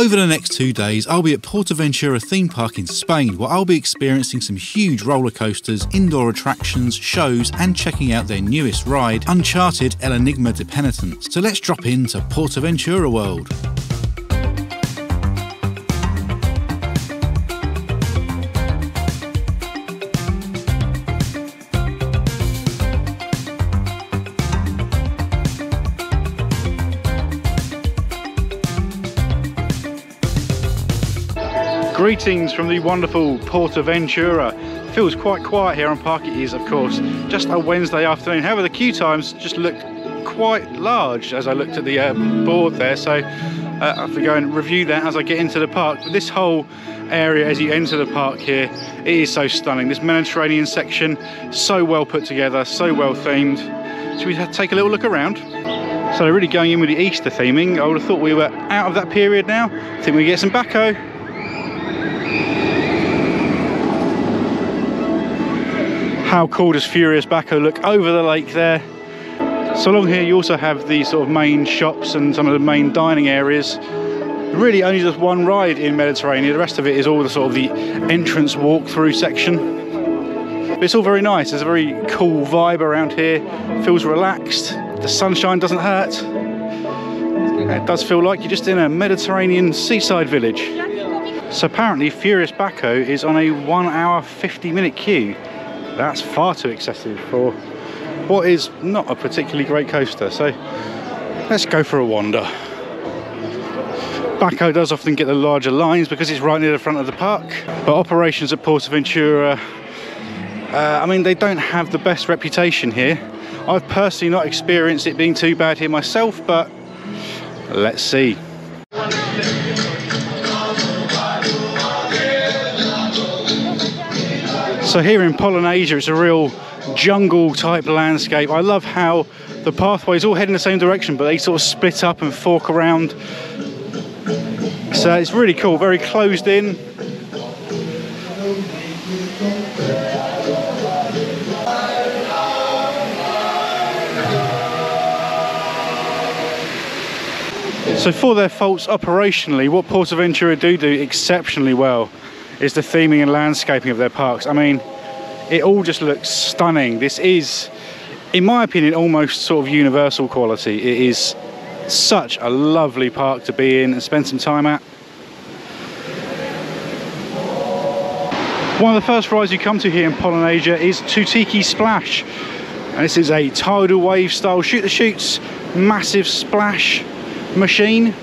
Over the next two days, I'll be at Portaventura theme park in Spain, where I'll be experiencing some huge roller coasters, indoor attractions, shows, and checking out their newest ride, Uncharted El Enigma de Penitence. So let's drop into Portaventura World. Greetings from the wonderful Portaventura. Feels quite quiet here on park. It is, of course, just a Wednesday afternoon. However, the queue times just look quite large as I looked at the uh, board there. So uh, I have to go and review that as I get into the park. But this whole area as you enter the park here, it is so stunning. This Mediterranean section, so well put together, so well themed. Should we take a little look around? So really going in with the Easter theming. I would have thought we were out of that period now. I think we get some Baco. How cool does Furius Baco look over the lake there? So along here you also have the sort of main shops and some of the main dining areas. Really only just one ride in Mediterranean, the rest of it is all the sort of the entrance walk-through section. But it's all very nice, there's a very cool vibe around here, feels relaxed, the sunshine doesn't hurt. It does feel like you're just in a Mediterranean seaside village. So apparently Furius Baco is on a 1 hour 50 minute queue that's far too excessive for what is not a particularly great coaster. So let's go for a wander. Baco does often get the larger lines because it's right near the front of the park, but operations at Portaventura, uh, I mean, they don't have the best reputation here. I've personally not experienced it being too bad here myself, but let's see. So here in Polynesia, it's a real jungle type landscape. I love how the pathways all head in the same direction, but they sort of split up and fork around. So it's really cool, very closed in. So for their faults operationally, what Portaventura do do exceptionally well is the theming and landscaping of their parks. I mean, it all just looks stunning. This is, in my opinion, almost sort of universal quality. It is such a lovely park to be in and spend some time at. One of the first rides you come to here in Polynesia is Tutuki Splash. And this is a tidal wave style shoot the shoots, massive splash machine.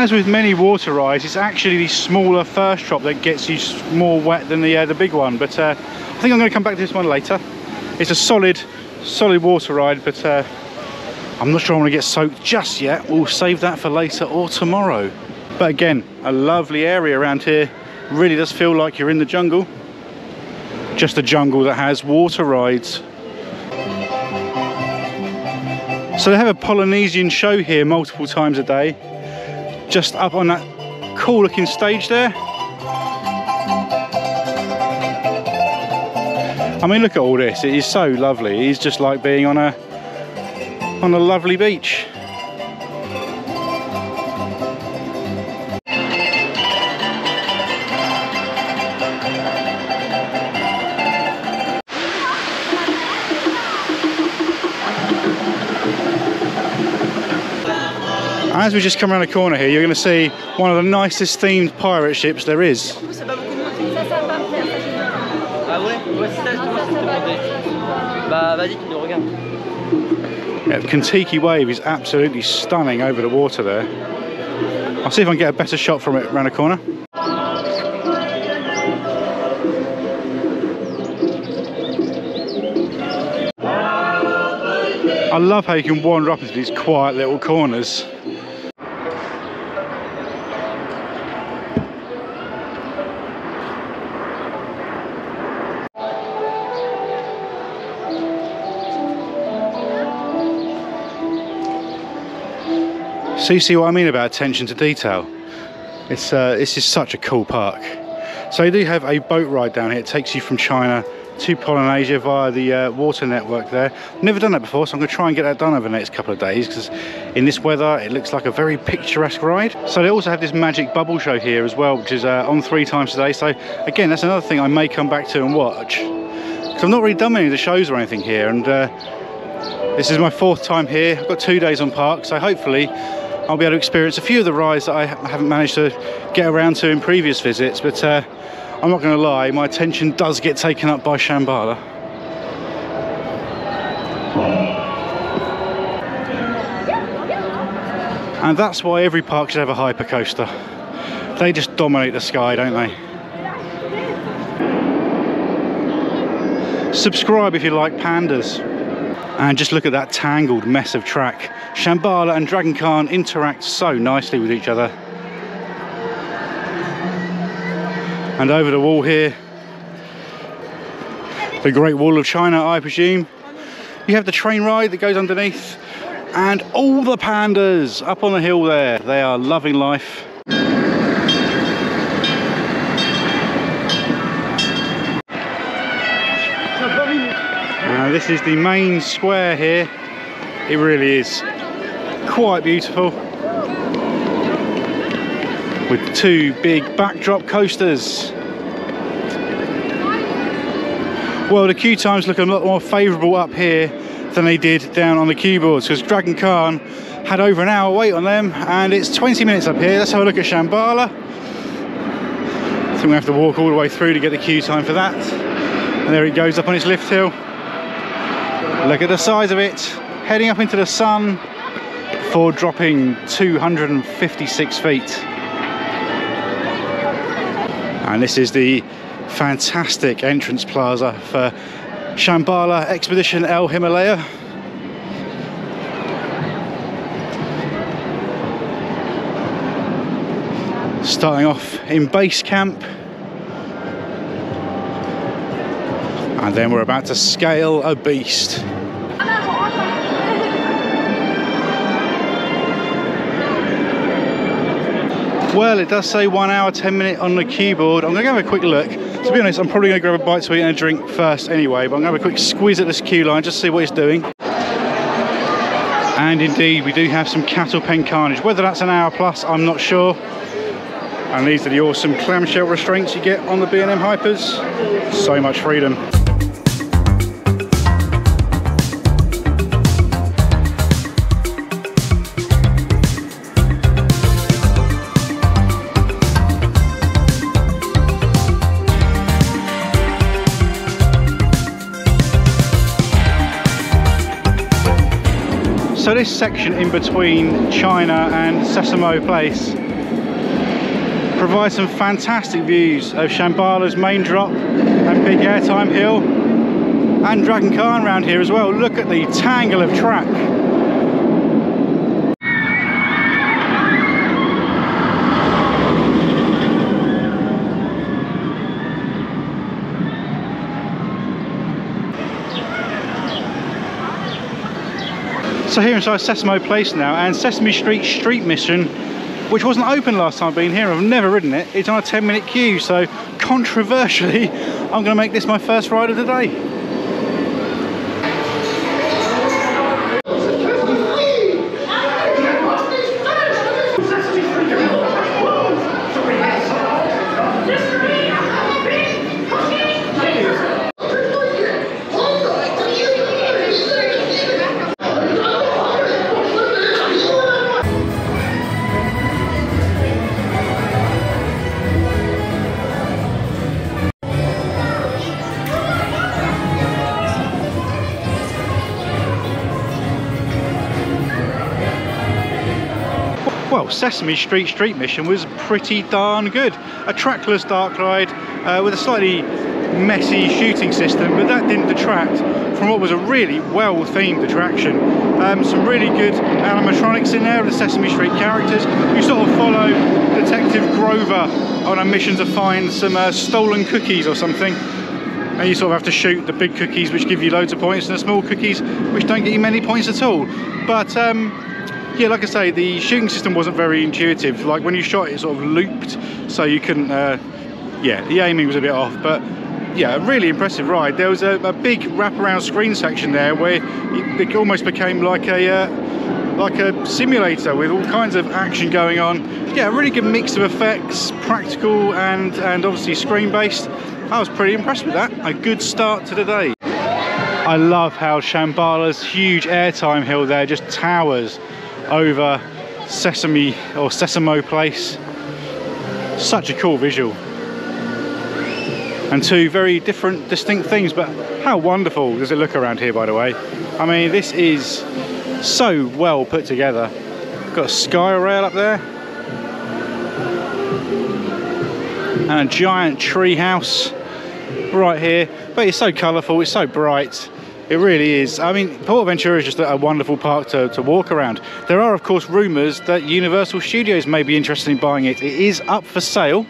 As with many water rides, it's actually the smaller first drop that gets you more wet than the uh, the big one. But uh, I think I'm going to come back to this one later. It's a solid, solid water ride, but uh, I'm not sure I want to get soaked just yet. We'll save that for later or tomorrow. But again, a lovely area around here. Really does feel like you're in the jungle. Just a jungle that has water rides. So they have a Polynesian show here multiple times a day just up on that cool looking stage there. I mean, look at all this. It is so lovely. It's just like being on a on a lovely beach. As we just come around the corner here, you're going to see one of the nicest themed pirate ships there is. Yeah, the Kontiki wave is absolutely stunning over the water there. I'll see if I can get a better shot from it around the corner. I love how you can wander up into these quiet little corners. So you see what I mean about attention to detail? It's uh, This is such a cool park. So they do have a boat ride down here. It takes you from China to Polynesia via the uh, water network there. Never done that before, so I'm to try and get that done over the next couple of days because in this weather it looks like a very picturesque ride. So they also have this magic bubble show here as well, which is uh, on three times today. So again, that's another thing I may come back to and watch because I've not really done many of the shows or anything here, and uh, this is my fourth time here. I've got two days on park, so hopefully I'll be able to experience a few of the rides that I haven't managed to get around to in previous visits. But uh, I'm not going to lie, my attention does get taken up by Shambhala. And that's why every park should have a hypercoaster. They just dominate the sky, don't they? Subscribe if you like pandas. And just look at that tangled mess of track. Shambhala and Dragon Khan interact so nicely with each other. And over the wall here, the Great Wall of China, I presume. You have the train ride that goes underneath and all the pandas up on the hill there. They are loving life. Now this is the main square here. It really is quite beautiful. With two big backdrop coasters. Well, the queue times look a lot more favourable up here than they did down on the queue boards because Dragon Khan had over an hour wait on them and it's 20 minutes up here. Let's have a look at Shambhala. So we have to walk all the way through to get the queue time for that. And there it goes up on its lift hill. Look at the size of it, heading up into the sun for dropping 256 feet. And this is the fantastic entrance plaza for Shambhala Expedition El Himalaya. Starting off in base camp. And then we're about to scale a beast. Well, it does say one hour, 10 minute on the keyboard. I'm gonna have a quick look. To be honest, I'm probably gonna grab a bite to eat and a drink first anyway, but I'm gonna have a quick squeeze at this queue line just to see what it's doing. And indeed, we do have some cattle pen carnage. Whether that's an hour plus, I'm not sure. And these are the awesome clamshell restraints you get on the B&M Hypers. So much freedom. This section in between China and Sesamo Place provides some fantastic views of Shambhala's main drop and big airtime hill and Dragon Khan around here as well. Look at the tangle of track. So here inside Sesame Place now and Sesame Street Street Mission which wasn't open last time I've been here. I've never ridden it. It's on a 10 minute queue, so controversially, I'm gonna make this my first ride of the day. Sesame Street Street Mission was pretty darn good. A trackless dark ride uh, with a slightly messy shooting system, but that didn't detract from what was a really well-themed attraction. Um, some really good animatronics in there of the Sesame Street characters. You sort of follow Detective Grover on a mission to find some uh, stolen cookies or something. And you sort of have to shoot the big cookies which give you loads of points and the small cookies which don't get you many points at all. But um, yeah, like I say, the shooting system wasn't very intuitive. Like when you shot it, sort of looped, so you couldn't, uh, yeah, the aiming was a bit off, but yeah, a really impressive ride. There was a, a big wraparound screen section there where it almost became like a uh, like a simulator with all kinds of action going on. Yeah, a really good mix of effects, practical and and obviously screen based. I was pretty impressed with that. A good start to the day. I love how Shambhala's huge airtime hill there just towers over Sesame or Sesamo Place. Such a cool visual. And two very different, distinct things, but how wonderful does it look around here, by the way? I mean, this is so well put together. Got a sky rail up there. And a giant tree house right here. But it's so colourful, it's so bright. It really is. I mean, Port Portaventura is just a wonderful park to, to walk around. There are, of course, rumours that Universal Studios may be interested in buying it. It is up for sale.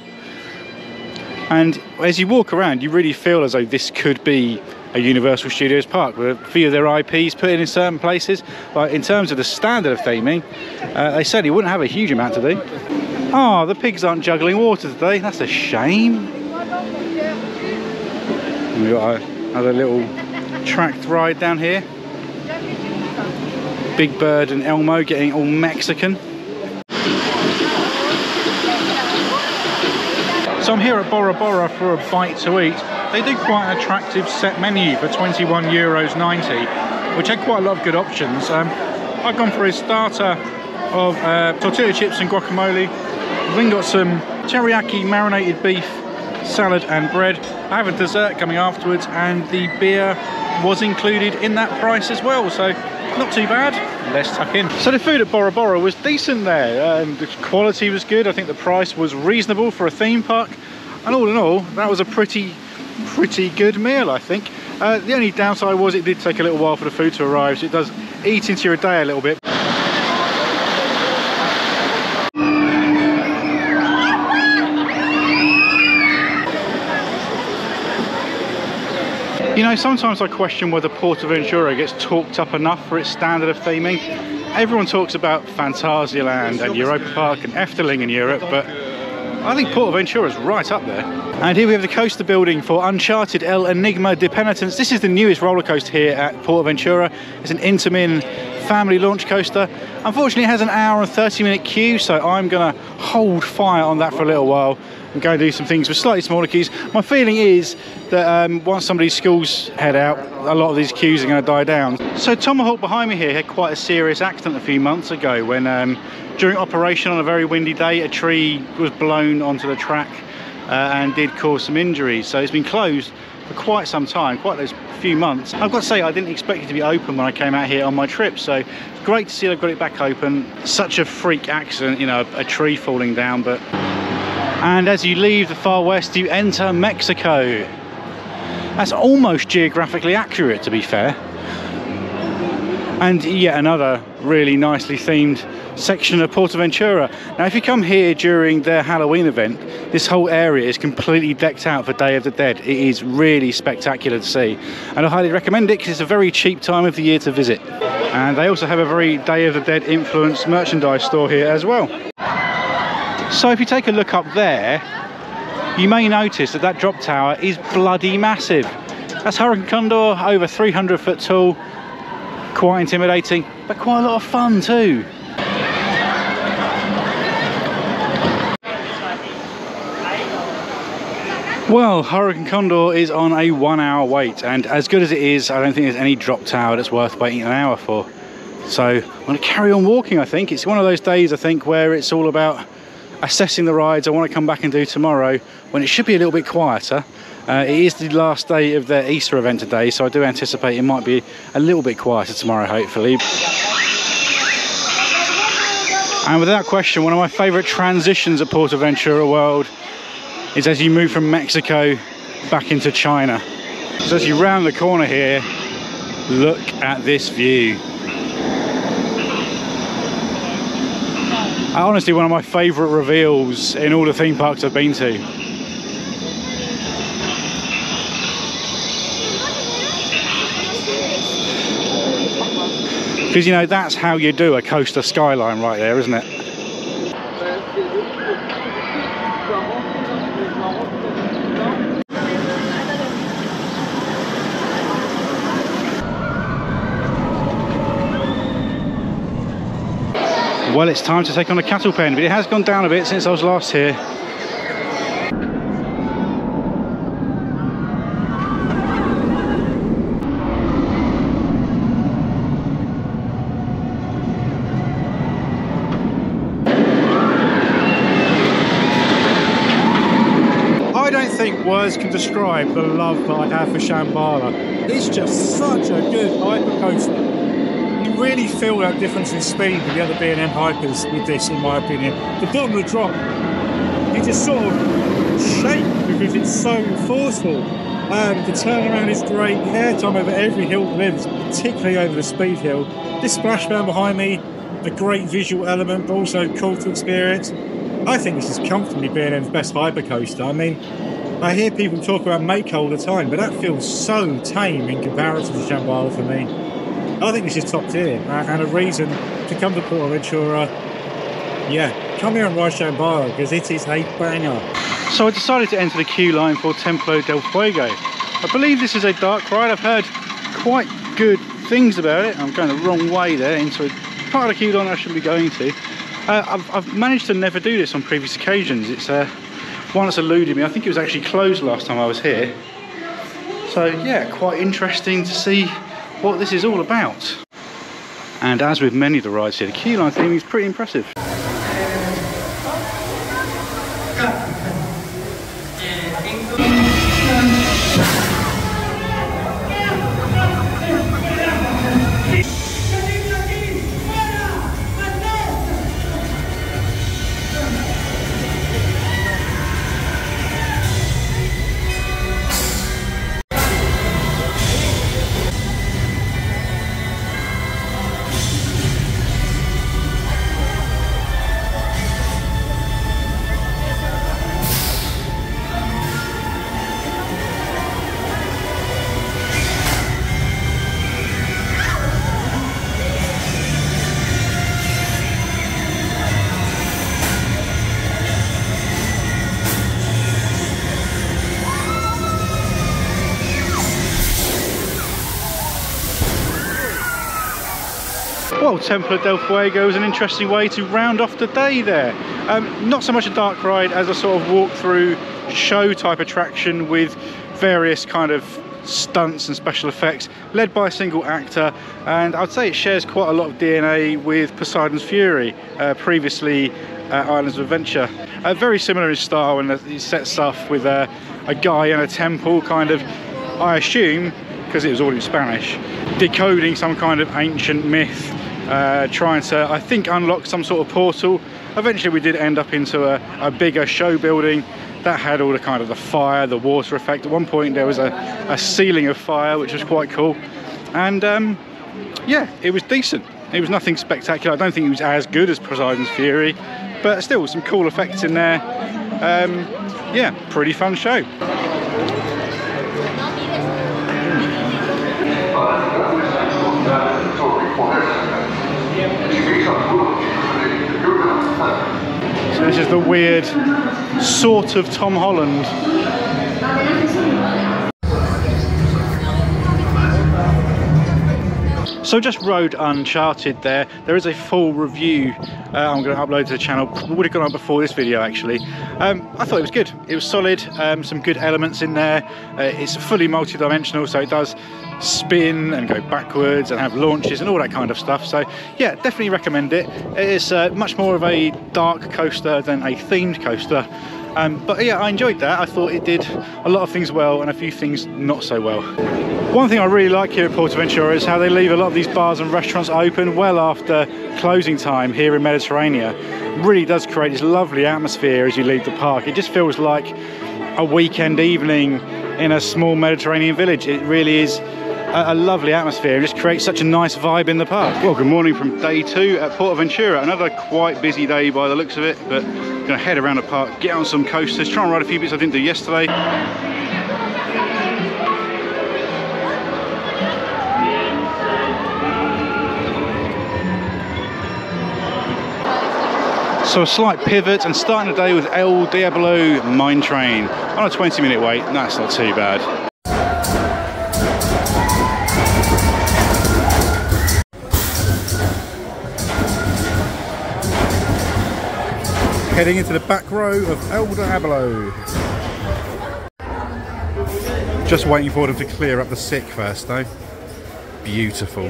And as you walk around, you really feel as though this could be a Universal Studios park with a few of their IPs put in in certain places. But in terms of the standard of theming, uh, they certainly wouldn't have a huge amount to do. Oh, the pigs aren't juggling water today. That's a shame. We've got another little tracked ride down here. Big Bird and Elmo getting all Mexican. So I'm here at Bora Bora for a bite to eat. They do quite an attractive set menu for 21 euros 90, which had quite a lot of good options. Um, I've gone for a starter of uh, tortilla chips and guacamole. I've then got some teriyaki marinated beef, salad and bread. I have a dessert coming afterwards and the beer was included in that price as well. So not too bad. Let's tuck in. So the food at Bora Bora was decent there. Um, the quality was good. I think the price was reasonable for a theme park. And all in all, that was a pretty, pretty good meal, I think. Uh, the only downside was it did take a little while for the food to arrive. So it does eat into your day a little bit. You know, sometimes I question whether Portaventura gets talked up enough for its standard of theming. Everyone talks about Phantasialand and Europa Park and Efteling in Europe, but I think Portaventura is right up there. And here we have the coaster building for Uncharted El Enigma de Penitence. This is the newest roller coaster here at Portaventura. It's an Intamin family launch coaster. Unfortunately, it has an hour and 30 minute queue, so I'm going to hold fire on that for a little while and go and do some things with slightly smaller queues. My feeling is that um, once some of these schools head out, a lot of these queues are going to die down. So Tomahawk behind me here had quite a serious accident a few months ago when um, during operation on a very windy day, a tree was blown onto the track uh, and did cause some injuries. So it's been closed for quite some time, quite those few months. I've got to say, I didn't expect it to be open when I came out here on my trip. So great to see they've got it back open. Such a freak accident, you know, a tree falling down, but and as you leave the far west you enter Mexico. That's almost geographically accurate to be fair. And yet another really nicely themed section of Portaventura. Now if you come here during their Halloween event, this whole area is completely decked out for Day of the Dead. It is really spectacular to see. And I highly recommend it because it's a very cheap time of the year to visit. And they also have a very Day of the Dead influenced merchandise store here as well. So if you take a look up there, you may notice that that drop tower is bloody massive. That's Hurakan Condor, over 300 foot tall, quite intimidating, but quite a lot of fun too. Well, Hurakan Condor is on a one hour wait, and as good as it is, I don't think there's any drop tower that's worth waiting an hour for. So I'm to carry on walking, I think. It's one of those days, I think, where it's all about assessing the rides I want to come back and do tomorrow when it should be a little bit quieter. Uh, it is the last day of their Easter event today, so I do anticipate it might be a little bit quieter tomorrow, hopefully. And without question, one of my favourite transitions at Portaventura World is as you move from Mexico back into China. So as you round the corner here, look at this view. honestly one of my favourite reveals in all the theme parks I've been to. Because you know, that's how you do a coaster skyline right there, isn't it? Well, it's time to take on a cattle pen, but it has gone down a bit since I was last here. Words can describe the love that I have for Shambhala. It's just such a good hyper coaster. You really feel that difference in speed with the other B&M hypers with this, in my opinion. The bottom of the drop, you just sort of shake because it's so forceful. Um, the turnaround is great. The airtime over every hill delivers, particularly over the speed hill. This splashdown behind me, a great visual element, but also cool to experience. I think this is comfortably B&M's best hypercoaster. I mean, I hear people talk about Mako all the time, but that feels so tame in comparison to Shambhala for me. I think this is top tier, and a reason to come to Portaventura. Yeah, come here and ride Shambhala because it is a banger. So I decided to enter the queue line for Templo del Fuego. I believe this is a dark ride. I've heard quite good things about it. I'm going the wrong way there into a part of the queue line I shouldn't be going to. Uh, I've, I've, managed to never do this on previous occasions. It's uh, one that's eluded me. I think it was actually closed last time I was here. So yeah, quite interesting to see what this is all about. And as with many of the rides here, the queue line theme is pretty impressive. Well, Templo del Fuego is an interesting way to round off the day there. Um, not so much a dark ride as a sort of walk through show type attraction with various kind of stunts and special effects led by a single actor. And I'd say it shares quite a lot of DNA with Poseidon's Fury uh, previously uh, Islands of Adventure. Uh, very similar in style and it sets off with a guy in a temple kind of I assume because it was all in Spanish decoding some kind of ancient myth uh, trying to, I think, unlock some sort of portal. Eventually we did end up into a, a, bigger show building that had all the kind of the fire, the water effect. At one point there was a, a ceiling of fire, which was quite cool. And um, yeah, it was decent. It was nothing spectacular. I don't think it was as good as Poseidon's Fury, but still some cool effects in there. Um, yeah, pretty fun show. This is the weird sort of Tom Holland. So just rode Uncharted there. There is a full review uh, I'm going to upload to the channel. Would have gone up before this video actually. Um, I thought it was good. It was solid. Um, some good elements in there. Uh, it's fully multi-dimensional, so it does spin and go backwards and have launches and all that kind of stuff. So yeah, definitely recommend it. It's uh, much more of a dark coaster than a themed coaster. Um, but yeah, I enjoyed that. I thought it did a lot of things well and a few things not so well. One thing I really like here at Portaventura is how they leave a lot of these bars and restaurants open well after closing time here in Mediterranean. It really does create this lovely atmosphere as you leave the park. It just feels like a weekend evening in a small Mediterranean village. It really is a, lovely atmosphere and just creates such a nice vibe in the park. Well, good morning from day two at Port Portaventura. Another quite busy day by the looks of it, but gonna head around the park, get on some coasters, try and ride a few bits I didn't do yesterday. So a slight pivot and starting the day with El Diablo Mine Train on a 20 minute wait, that's not too bad. Heading into the back row of El Diablo. Just waiting for them to clear up the sick first though. Beautiful.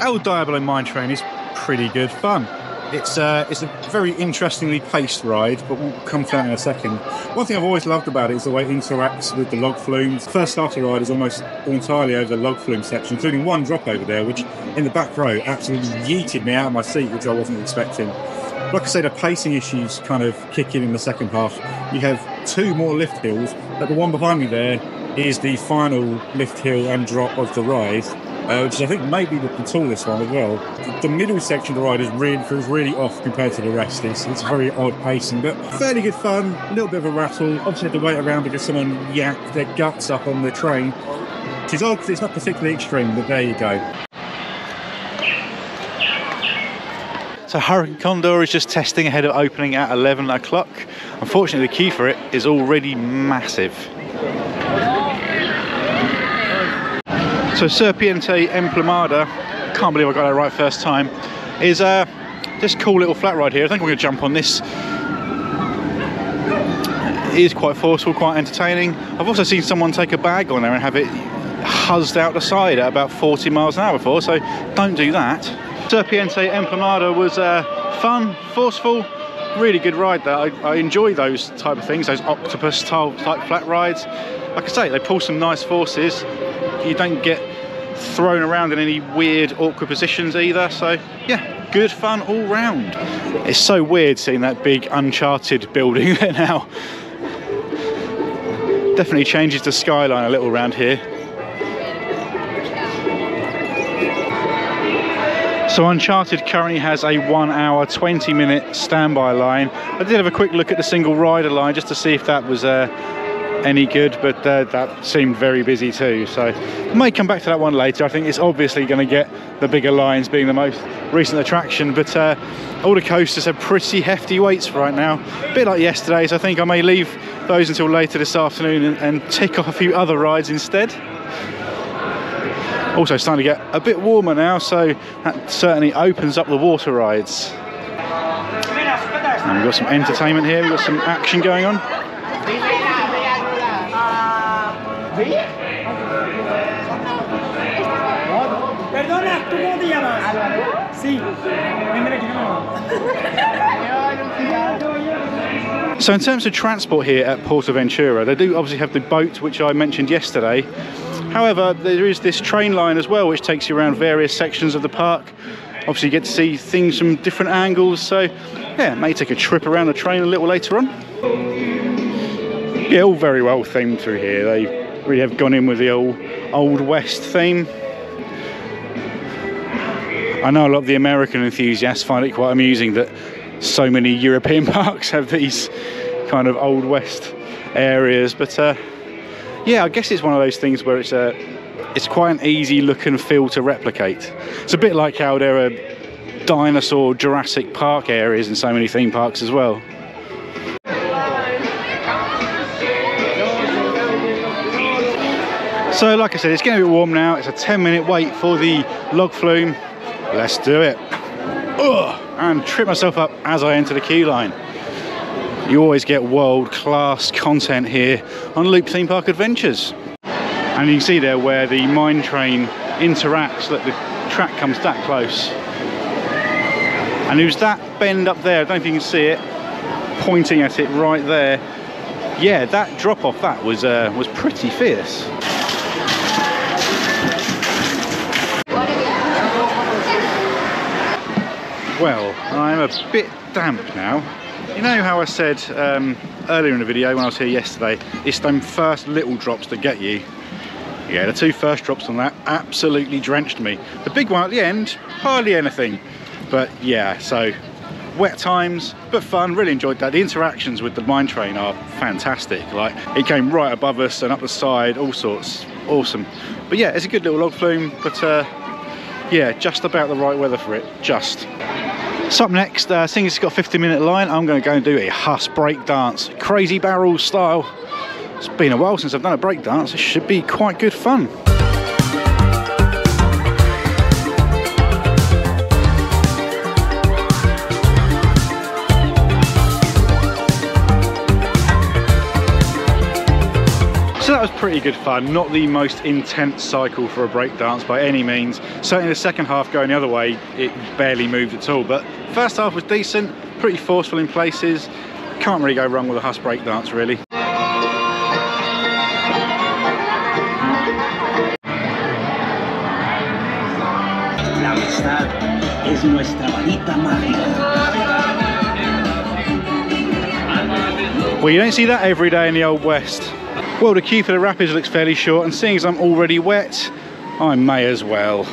El Diablo mine train is pretty good fun. It's uh, it's a very interestingly paced ride, but we'll come to that in a second. One thing I've always loved about it is the way it interacts with the log flumes. First starter ride is almost entirely over the log flume section, including one drop over there, which in the back row absolutely yeeted me out of my seat, which I wasn't expecting. Like I say, the pacing issues kind of kick in in the second half. You have two more lift hills, but the one behind me there is the final lift hill and drop of the ride uh, which I think may be the, the tallest one as well. The, the, middle section of the ride is really feels really off compared to the rest. It's, it's very odd pacing, but fairly good fun. A little bit of a rattle. Obviously, had to wait around because someone yacked their guts up on the train. Which is odd because it's not particularly extreme, but there you go. So Hurakan Condor is just testing ahead of opening at 11 o'clock. Unfortunately, the queue for it is already massive. So Serpiente Emplumada, can't believe I got that right first time, is uh, this cool little flat ride here. I think we're going to jump on this. It is quite forceful, quite entertaining. I've also seen someone take a bag on there and have it huzzed out the side at about 40 miles an hour before, so don't do that. Serpiente Emplumada was uh, fun, forceful, really good ride there. I, I, enjoy those type of things, those octopus type flat rides. Like I say, they pull some nice forces. You don't get thrown around in any weird, awkward positions either. So, yeah, good fun all round. It's so weird seeing that big Uncharted building there now. Definitely changes the skyline a little around here. So Uncharted currently has a one hour, 20 minute standby line. I did have a quick look at the single rider line just to see if that was uh, any good, but uh, that seemed very busy too. So I may come back to that one later. I think it's obviously going to get the bigger lines being the most recent attraction, but uh, all the coasters have pretty hefty waits right now. A bit like yesterday's, I think I may leave those until later this afternoon and, and tick off a few other rides instead. Also starting to get a bit warmer now, so that certainly opens up the water rides. And we've got some entertainment here, we've got some action going on. So in terms of transport here at Portaventura, they do obviously have the boat, which I mentioned yesterday. However, there is this train line as well, which takes you around various sections of the park. Obviously, you get to see things from different angles. So, yeah, may take a trip around the train a little later on. Yeah, all very well themed through here. They really have gone in with the old old west theme. I know a lot of the American enthusiasts find it quite amusing that so many European parks have these kind of old west areas, but uh, yeah, I guess it's one of those things where it's a it's quite an easy look and feel to replicate. It's a bit like how there are dinosaur Jurassic Park areas in so many theme parks as well. So like I said, it's getting a bit warm now. It's a 10 minute wait for the log flume. Let's do it. Ugh, and trip myself up as I enter the queue line. You always get world-class content here on Loop Theme Park Adventures. And you can see there where the mine train interacts, that the track comes that close. And it was that bend up there, I don't know if you can see it, pointing at it right there. Yeah, that drop off that was uh, was pretty fierce. Well, I'm a bit damp now. You know how I said um, earlier in the video when I was here yesterday, it's them first little drops that get you. Yeah, the two first drops on that absolutely drenched me. The big one at the end, hardly anything. But yeah, so wet times, but fun, really enjoyed that. The interactions with the mine train are fantastic. Like, it came right above us and up the side, all sorts, awesome. But yeah, it's a good little log flume, but uh, yeah, just about the right weather for it, just. So up next, uh, seeing it's got a 50 minute line, I'm going to go and do a Huss break dance, crazy barrel style. it's been a while since I've done a breakdance. It should be quite good fun. Pretty good fun. Not the most intense cycle for a breakdance by any means. Certainly the second half going the other way, it barely moved at all. But first half was decent, pretty forceful in places. Can't really go wrong with a Huss breakdance really. La amistad es nuestra varita mágica. Well, you don't see that every day in the Old West. Well, the queue for the Rapids looks fairly short, and seeing as I'm already wet, I may as well.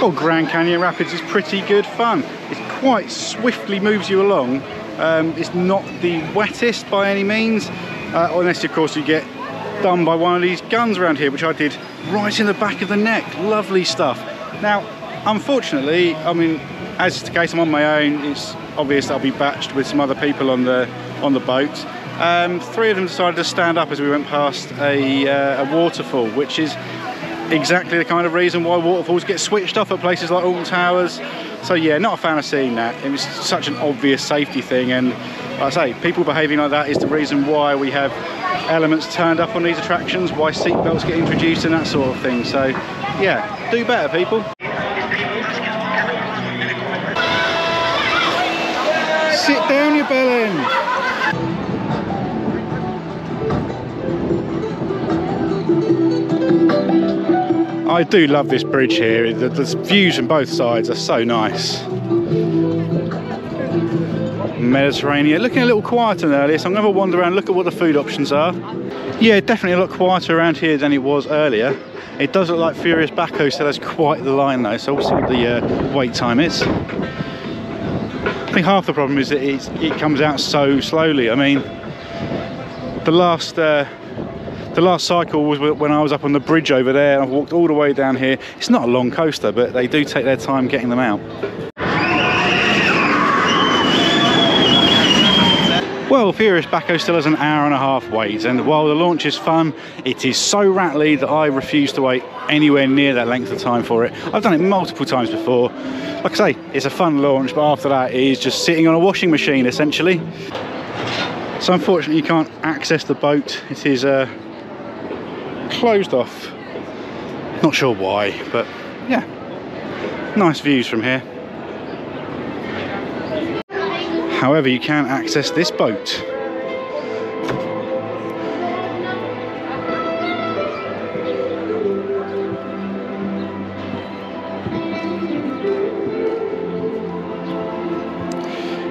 Well, Grand Canyon Rapids is pretty good fun. It quite swiftly moves you along. Um, it's not the wettest by any means, uh, unless of course you get done by one of these guns around here, which I did right in the back of the neck. Lovely stuff. Now, unfortunately, I mean, as is the case, I'm on my own. It's obvious I'll be batched with some other people on the on the boat. Um, three of them decided to stand up as we went past a, uh, a waterfall, which is exactly the kind of reason why waterfalls get switched off at places like Alton Towers. So yeah, not a fan of seeing that. It was such an obvious safety thing and like I say, people behaving like that is the reason why we have elements turned up on these attractions, why seatbelts get introduced and that sort of thing. So yeah, do better people. Sit down you bellend. I do love this bridge here. The, the views from both sides are so nice. Mediterranean, looking a little quieter than earlier, so I'm going to wander around, look at what the food options are. Yeah, definitely a lot quieter around here than it was earlier. It does look like Furius Baco so there's quite the line though, so we'll see what the uh, wait time is. I think half the problem is that it comes out so slowly. I mean, the last uh, the last cycle was when I was up on the bridge over there and I've walked all the way down here. It's not a long coaster, but they do take their time getting them out. Well, Furius Baco still has an hour and a half wait, and while the launch is fun, it is so rattly that I refuse to wait anywhere near that length of time for it. I've done it multiple times before. Like I say, it's a fun launch, but after that, it is just sitting on a washing machine essentially. So unfortunately, you can't access the boat. It is uh, closed off. Not sure why, but yeah, nice views from here. However, you can access this boat.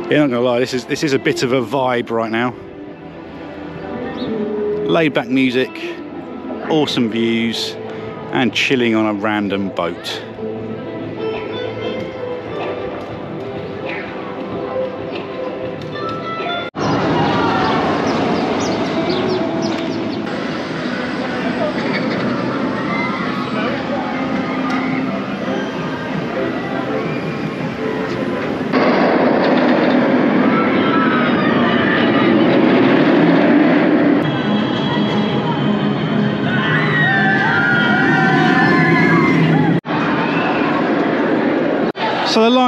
Yeah, not gonna lie, this is this is a bit of a vibe right now. Laid back music, awesome views, and chilling on a random boat.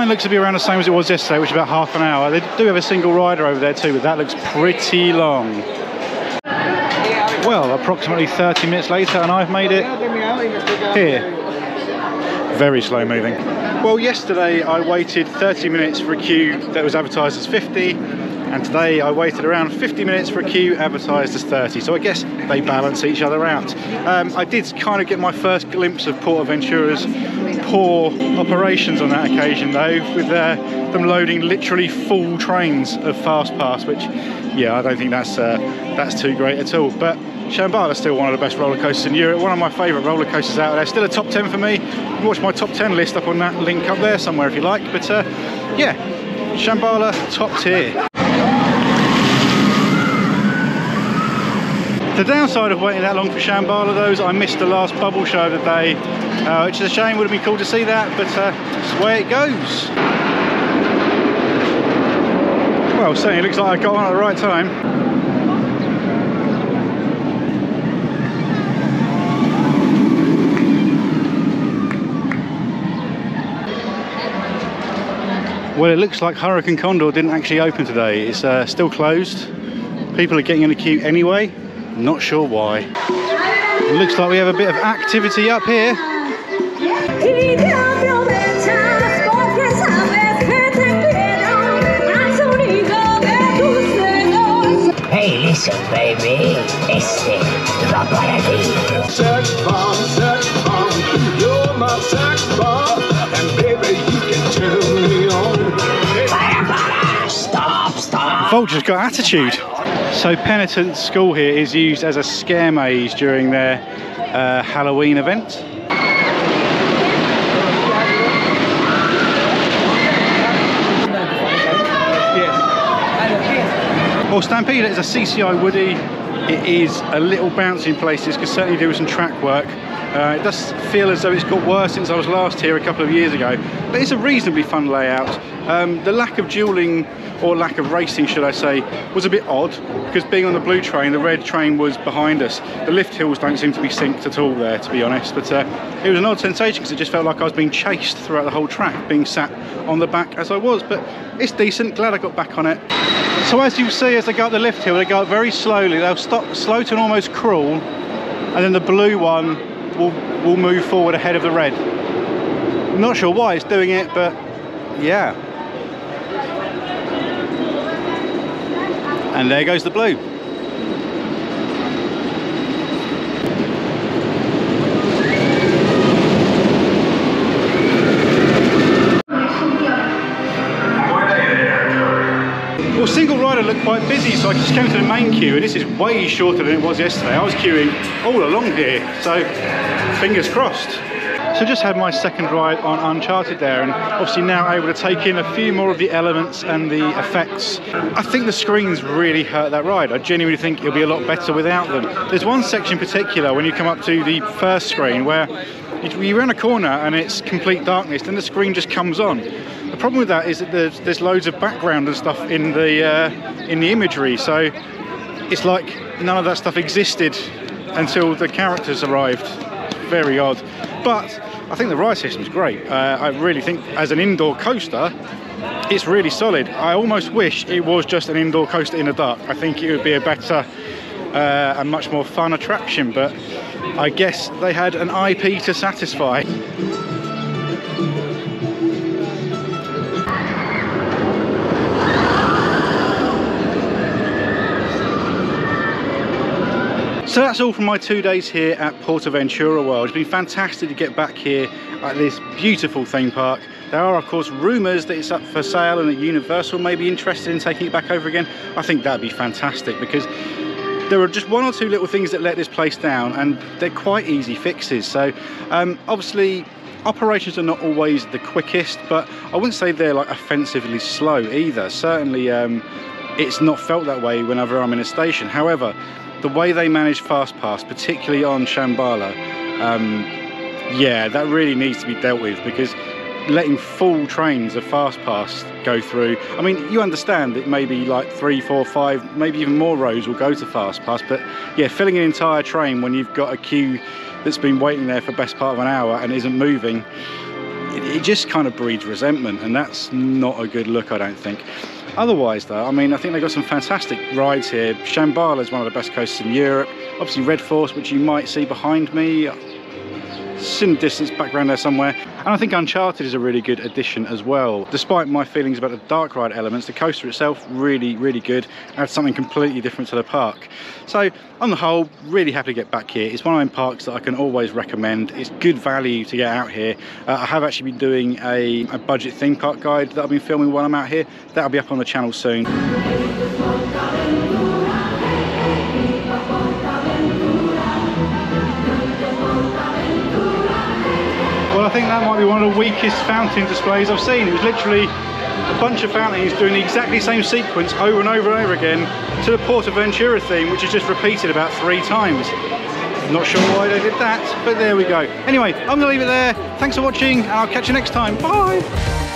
Looks to be around the same as it was yesterday, which is about half an hour. They do have a single rider over there too, but that looks pretty long. Well, approximately 30 minutes later, and I've made it here. Very slow moving. Well, yesterday I waited 30 minutes for a queue that was advertised as 50, and today I waited around 50 minutes for a queue advertised as 30. So I guess they balance each other out. Um, I did kind of get my first glimpse of PortAventura's poor operations on that occasion, though, with uh, them loading literally full trains of Fastpass, which, yeah, I don't think that's uh, that's too great at all. But Shambhala is still one of the best roller coasters in Europe, one of my favourite roller coasters out there. Still a top 10 for me. Watch my top 10 list up on that link up there somewhere if you like. But uh, yeah, Shambhala top tier. The downside of waiting that long for Shambhala though is I missed the last bubble show of the day, uh, which is a shame, would have been cool to see that, but uh, the way it goes. Well, certainly it looks like I got on at the right time. Well, it looks like Hurakan Condor didn't actually open today. It's uh, still closed. People are getting in the queue anyway. Not sure why. It looks like we have a bit of activity up here. Hey, listen, baby. Este va para ti. sex bomb, sex bomb. You're my sex bomb, and baby, you can turn me on. Stop, stop. Vulture's got attitude. So Penitent School here is used as a scare maze during their uh, Halloween event. Well, Stampida is a CCI Woody. It is a little bouncy in places, could certainly do with some track work. Uh, it does feel as though it's got worse since I was last here a couple of years ago, but it's a reasonably fun layout. Um, the lack of dueling, or lack of racing should I say, was a bit odd, because being on the blue train, the red train was behind us. The lift hills don't seem to be synced at all there, to be honest, but uh, it was an odd sensation because it just felt like I was being chased throughout the whole track, being sat on the back as I was, but it's decent, glad I got back on it. So as you see, as they go up the lift hill, they go up very slowly. They'll stop slow to almost crawl, and then the blue one will, will move forward ahead of the red. Not sure why it's doing it, but yeah. And there goes the blue. Well, single rider looked quite busy, so I just came to the main queue, and this is way shorter than it was yesterday. I was queuing all along here, so fingers crossed. So just had my second ride on Uncharted there, and obviously now able to take in a few more of the elements and the effects. I think the screens really hurt that ride. I genuinely think it'll be a lot better without them. There's one section in particular when you come up to the first screen where you round a corner and it's complete darkness, then the screen just comes on. The problem with that is that there's, there's loads of background and stuff in the uh, in the imagery, so it's like none of that stuff existed until the characters arrived. Very odd, but I think the ride system's great. Uh, I really think as an indoor coaster, it's really solid. I almost wish it was just an indoor coaster in the dark. I think it would be a better uh, and much more fun attraction, but I guess they had an IP to satisfy. So that's all from my two days here at Portaventura World. It's been fantastic to get back here at this beautiful theme park. There are of course rumours that it's up for sale and that Universal may be interested in taking it back over again. I think that'd be fantastic because there are just one or two little things that let this place down and they're quite easy fixes. So um, obviously operations are not always the quickest, but I wouldn't say they're like offensively slow either. Certainly um, it's not felt that way whenever I'm in a station. However, the way they manage Fast Pass, particularly on Shambhala, um, yeah, that really needs to be dealt with because letting full trains of Fast Pass go through, I mean, you understand that maybe like three, four, five, maybe even more rows will go to Fast Pass, but yeah, filling an entire train when you've got a queue that's been waiting there for the best part of an hour and isn't moving, it, it just kind of breeds resentment, and that's not a good look, I don't think. Otherwise, though, I mean, I think they've got some fantastic rides here. Shambhala is one of the best coasters in Europe. Obviously, Red Force, which you might see behind me, the distance background there somewhere. And I think Uncharted is a really good addition as well. Despite my feelings about the dark ride elements, the coaster itself really, really good. Adds something completely different to the park. So on the whole, really happy to get back here. It's one of them parks that I can always recommend. It's good value to get out here. Uh, I have actually been doing a, a budget theme park guide that I've been filming while I'm out here. That'll be up on the channel soon. Think that might be one of the weakest fountain displays I've seen. It was literally a bunch of fountains doing the exactly same sequence over and over and over again to the Portaventura theme, which is just repeated about three times. Not sure why they did that, but there we go. Anyway, I'm gonna leave it there. Thanks for watching, and I'll catch you next time. Bye!